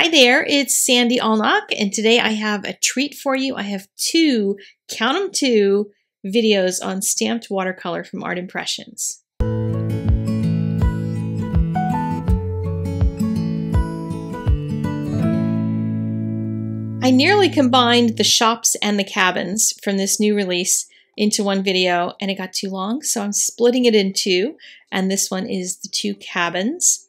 Hi there, it's Sandy Allnock, and today I have a treat for you. I have two, count them two, videos on stamped watercolor from Art Impressions. I nearly combined the shops and the cabins from this new release into one video and it got too long, so I'm splitting it in two, and this one is the two cabins.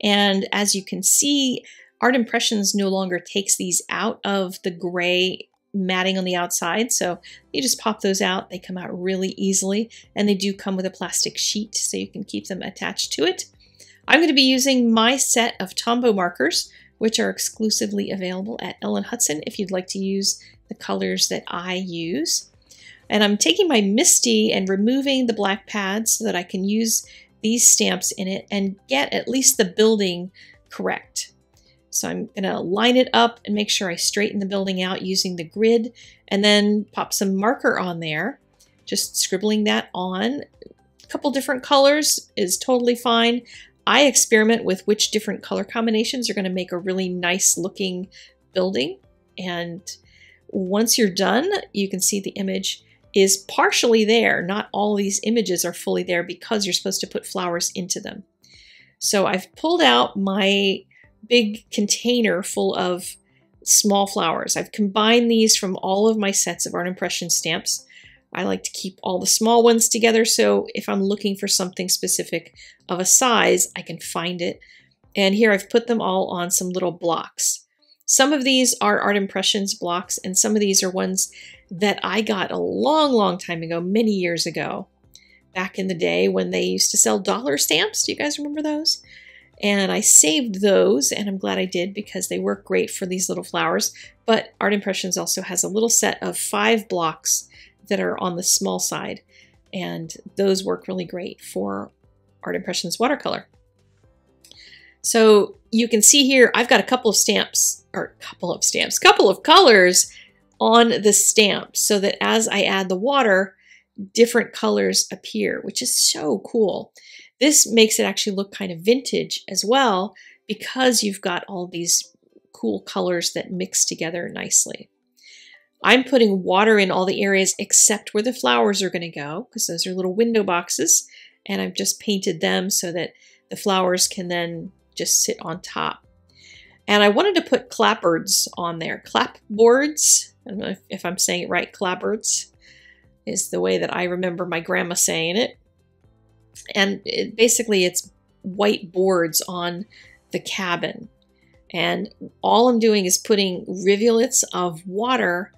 And as you can see, Art Impressions no longer takes these out of the gray matting on the outside, so you just pop those out. They come out really easily, and they do come with a plastic sheet, so you can keep them attached to it. I'm going to be using my set of Tombow markers, which are exclusively available at Ellen Hutson if you'd like to use the colors that I use. And I'm taking my MISTI and removing the black pads so that I can use these stamps in it and get at least the building correct. So I'm going to line it up and make sure I straighten the building out using the grid and then pop some marker on there. Just scribbling that on. A couple different colors is totally fine. I experiment with which different color combinations are going to make a really nice looking building. And once you're done, you can see the image is partially there. Not all these images are fully there because you're supposed to put flowers into them. So I've pulled out my big container full of small flowers. I've combined these from all of my sets of art impression stamps. I like to keep all the small ones together so if I'm looking for something specific of a size, I can find it. And here I've put them all on some little blocks. Some of these are art impressions blocks and some of these are ones that I got a long, long time ago, many years ago, back in the day when they used to sell dollar stamps. Do you guys remember those? And I saved those, and I'm glad I did because they work great for these little flowers. But Art Impressions also has a little set of five blocks that are on the small side, and those work really great for Art Impressions watercolor. So you can see here, I've got a couple of stamps, or a couple of stamps, couple of colors on the stamp so that as I add the water, different colors appear, which is so cool. This makes it actually look kind of vintage as well because you've got all these cool colors that mix together nicely. I'm putting water in all the areas except where the flowers are going to go because those are little window boxes and I've just painted them so that the flowers can then just sit on top. And I wanted to put clapboards on there. Clapboards, I don't know if, if I'm saying it right, clapboards is the way that I remember my grandma saying it. And it, basically it's white boards on the cabin. And all I'm doing is putting rivulets of water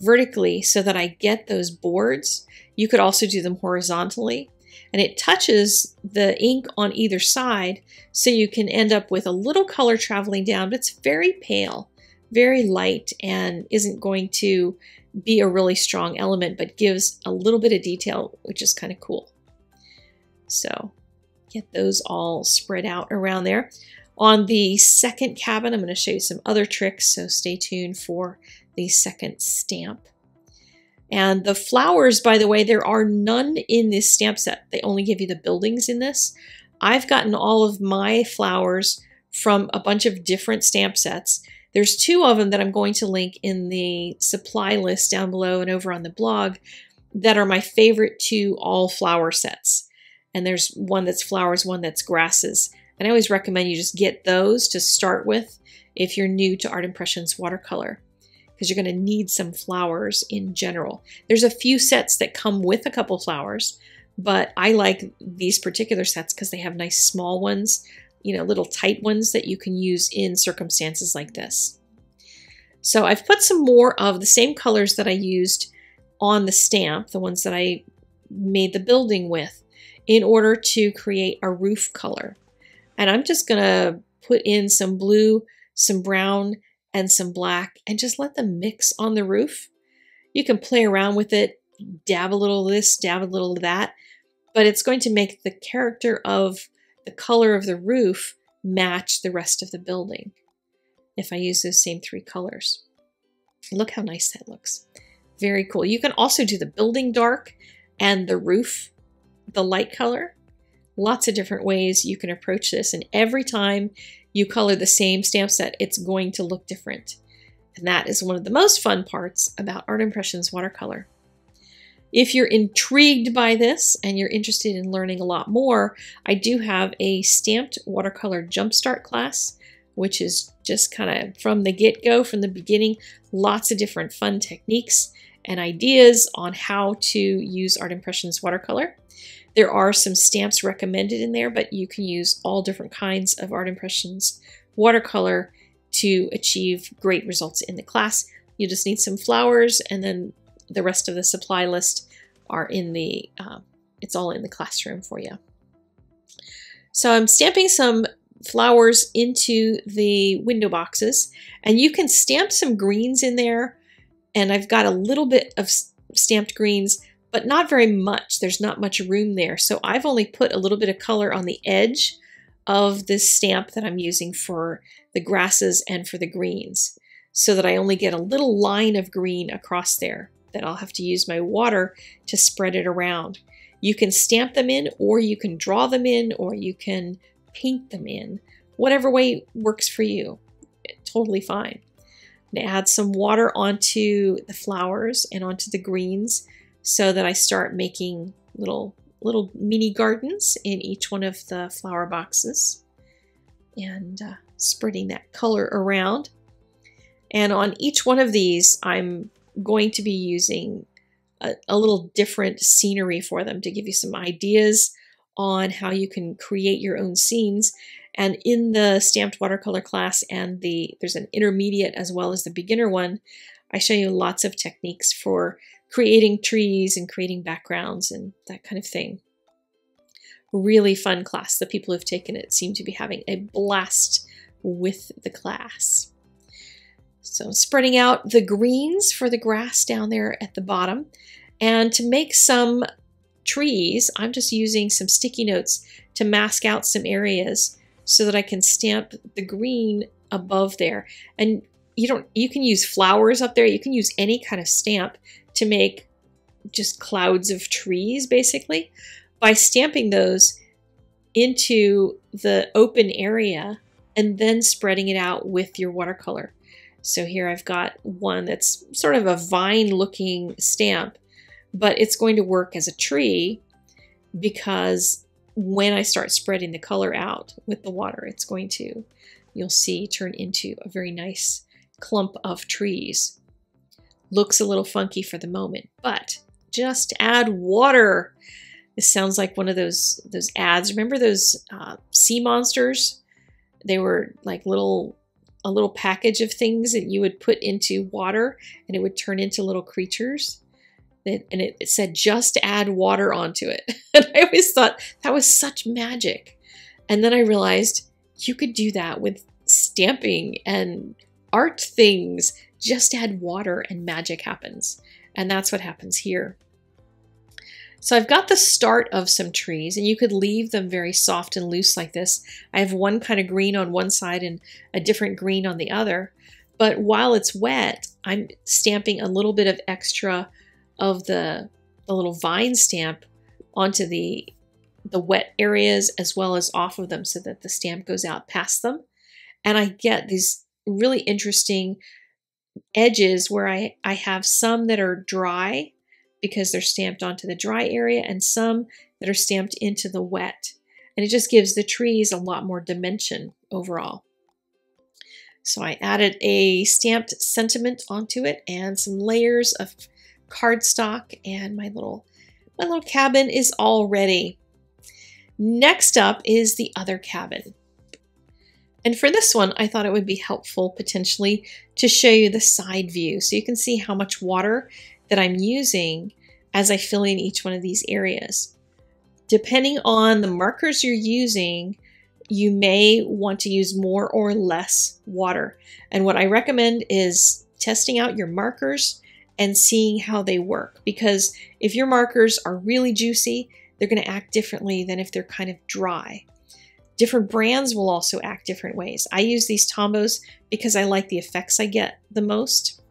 vertically so that I get those boards. You could also do them horizontally. And it touches the ink on either side so you can end up with a little color traveling down, but it's very pale, very light, and isn't going to be a really strong element, but gives a little bit of detail, which is kind of cool. So get those all spread out around there. On the second cabin, I'm going to show you some other tricks, so stay tuned for the second stamp. And the flowers, by the way, there are none in this stamp set. They only give you the buildings in this. I've gotten all of my flowers from a bunch of different stamp sets. There's two of them that I'm going to link in the supply list down below and over on the blog that are my favorite two all flower sets and there's one that's flowers, one that's grasses. And I always recommend you just get those to start with if you're new to Art Impressions watercolor because you're going to need some flowers in general. There's a few sets that come with a couple flowers, but I like these particular sets because they have nice small ones, you know, little tight ones that you can use in circumstances like this. So I've put some more of the same colors that I used on the stamp, the ones that I made the building with in order to create a roof color. And I'm just going to put in some blue, some brown, and some black and just let them mix on the roof. You can play around with it, dab a little of this, dab a little of that, but it's going to make the character of the color of the roof match the rest of the building if I use those same three colors. Look how nice that looks. Very cool. You can also do the building dark and the roof the light color. lots of different ways you can approach this. And every time you color the same stamp set, it's going to look different. And that is one of the most fun parts about Art Impressions watercolor. If you're intrigued by this and you're interested in learning a lot more, I do have a stamped watercolor jumpstart class, which is just kind of from the get-go, from the beginning, lots of different fun techniques and ideas on how to use Art Impressions watercolor. There are some stamps recommended in there, but you can use all different kinds of Art Impressions watercolor to achieve great results in the class. You just need some flowers and then the rest of the supply list are in the, uh, it's all in the classroom for you. So I'm stamping some flowers into the window boxes and you can stamp some greens in there and I've got a little bit of stamped greens but not very much. There's not much room there. So I've only put a little bit of color on the edge of this stamp that I'm using for the grasses and for the greens so that I only get a little line of green across there that I'll have to use my water to spread it around. You can stamp them in or you can draw them in or you can paint them in. Whatever way works for you. Totally fine. And add some water onto the flowers and onto the greens so that I start making little little mini gardens in each one of the flower boxes and uh, spreading that color around. And on each one of these, I'm going to be using a, a little different scenery for them to give you some ideas on how you can create your own scenes. And in the stamped watercolor class and the there's an intermediate as well as the beginner one, I show you lots of techniques for creating trees and creating backgrounds and that kind of thing. Really fun class. The people who've taken it seem to be having a blast with the class. So spreading out the greens for the grass down there at the bottom. And to make some trees, I'm just using some sticky notes to mask out some areas so that I can stamp the green above there. And you don't you can use flowers up there, you can use any kind of stamp to make just clouds of trees, basically, by stamping those into the open area and then spreading it out with your watercolor. So here I've got one that's sort of a vine looking stamp, but it's going to work as a tree because when I start spreading the color out with the water, it's going to, you'll see, turn into a very nice clump of trees looks a little funky for the moment, but just add water. This sounds like one of those those ads. Remember those uh, sea monsters? They were like little a little package of things that you would put into water and it would turn into little creatures. And it, it said just add water onto it. And I always thought that was such magic. And then I realized you could do that with stamping and art things just add water and magic happens. And that's what happens here. So I've got the start of some trees and you could leave them very soft and loose like this. I have one kind of green on one side and a different green on the other. But while it's wet, I'm stamping a little bit of extra of the, the little vine stamp onto the, the wet areas as well as off of them so that the stamp goes out past them. And I get these really interesting edges where I, I have some that are dry because they're stamped onto the dry area and some that are stamped into the wet. And it just gives the trees a lot more dimension overall. So I added a stamped sentiment onto it and some layers of cardstock and my little my little cabin is all ready. Next up is the other cabin. And for this one, I thought it would be helpful potentially to show you the side view so you can see how much water that I'm using as I fill in each one of these areas. Depending on the markers you're using, you may want to use more or less water. And what I recommend is testing out your markers and seeing how they work. Because if your markers are really juicy, they're going to act differently than if they're kind of dry. Different brands will also act different ways. I use these Tombos because I like the effects I get the most.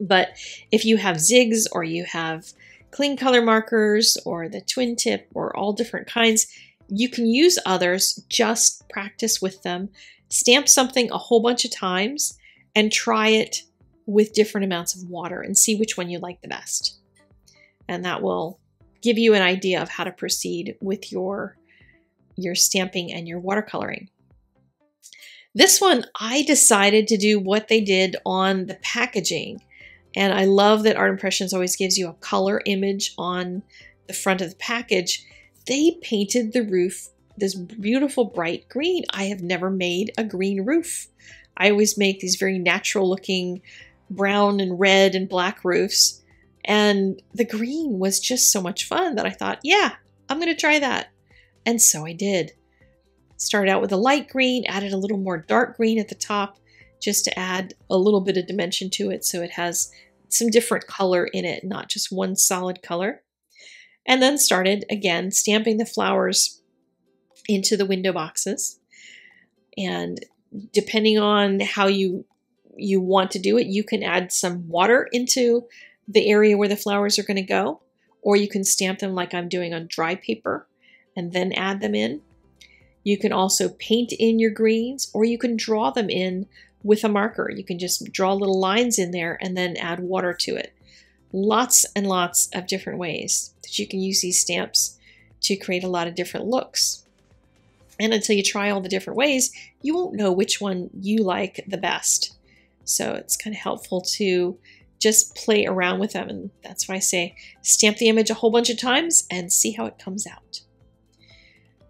But if you have zigs or you have clean color markers or the twin tip or all different kinds, you can use others, just practice with them. Stamp something a whole bunch of times and try it with different amounts of water and see which one you like the best. And that will give you an idea of how to proceed with your, your stamping and your watercoloring. This one, I decided to do what they did on the packaging. And I love that Art Impressions always gives you a color image on the front of the package. They painted the roof this beautiful bright green. I have never made a green roof. I always make these very natural looking brown and red and black roofs. And the green was just so much fun that I thought, yeah, I'm going to try that. And so I did. Started out with a light green, added a little more dark green at the top just to add a little bit of dimension to it so it has some different color in it, not just one solid color. And then started again stamping the flowers into the window boxes. And depending on how you you want to do it, you can add some water into the area where the flowers are going to go, or you can stamp them like I'm doing on dry paper and then add them in. You can also paint in your greens, or you can draw them in with a marker. You can just draw little lines in there and then add water to it. Lots and lots of different ways that you can use these stamps to create a lot of different looks. And until you try all the different ways, you won't know which one you like the best. So it's kind of helpful to just play around with them. And that's why I say stamp the image a whole bunch of times and see how it comes out.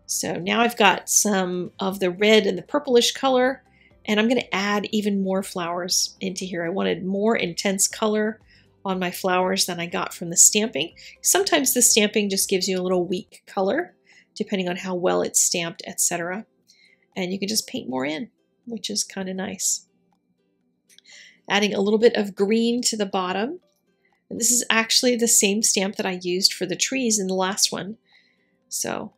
So now I've got some of the red and the purplish color, and I'm going to add even more flowers into here. I wanted more intense color on my flowers than I got from the stamping. Sometimes the stamping just gives you a little weak color, depending on how well it's stamped, etc. And you can just paint more in, which is kind of nice adding a little bit of green to the bottom. And this is actually the same stamp that I used for the trees in the last one. So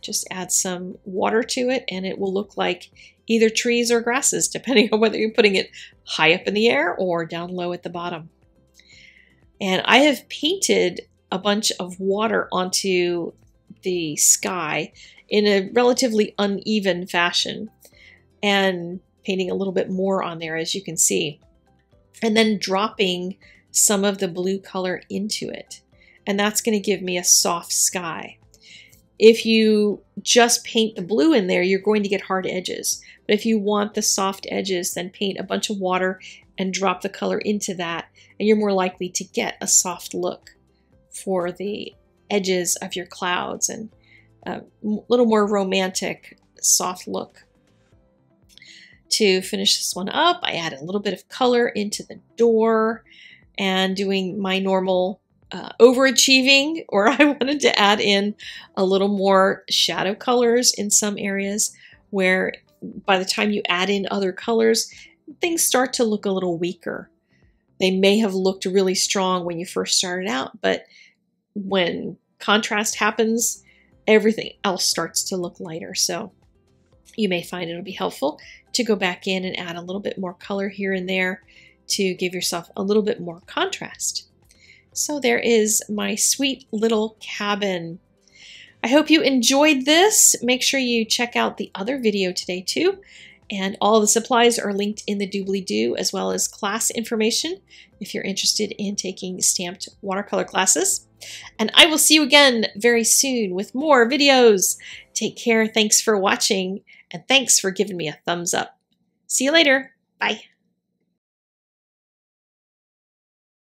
just add some water to it and it will look like either trees or grasses, depending on whether you're putting it high up in the air or down low at the bottom. And I have painted a bunch of water onto the sky in a relatively uneven fashion and painting a little bit more on there as you can see and then dropping some of the blue color into it. And that's going to give me a soft sky. If you just paint the blue in there, you're going to get hard edges. But if you want the soft edges, then paint a bunch of water and drop the color into that, and you're more likely to get a soft look for the edges of your clouds and a little more romantic, soft look to finish this one up, I added a little bit of color into the door and doing my normal uh, overachieving, or I wanted to add in a little more shadow colors in some areas where by the time you add in other colors, things start to look a little weaker. They may have looked really strong when you first started out, but when contrast happens, everything else starts to look lighter. So you may find it'll be helpful to go back in and add a little bit more color here and there to give yourself a little bit more contrast. So there is my sweet little cabin. I hope you enjoyed this. Make sure you check out the other video today too. And all the supplies are linked in the doobly-doo as well as class information if you're interested in taking stamped watercolor classes. And I will see you again very soon with more videos. Take care. Thanks for watching. And thanks for giving me a thumbs up. See you later. Bye.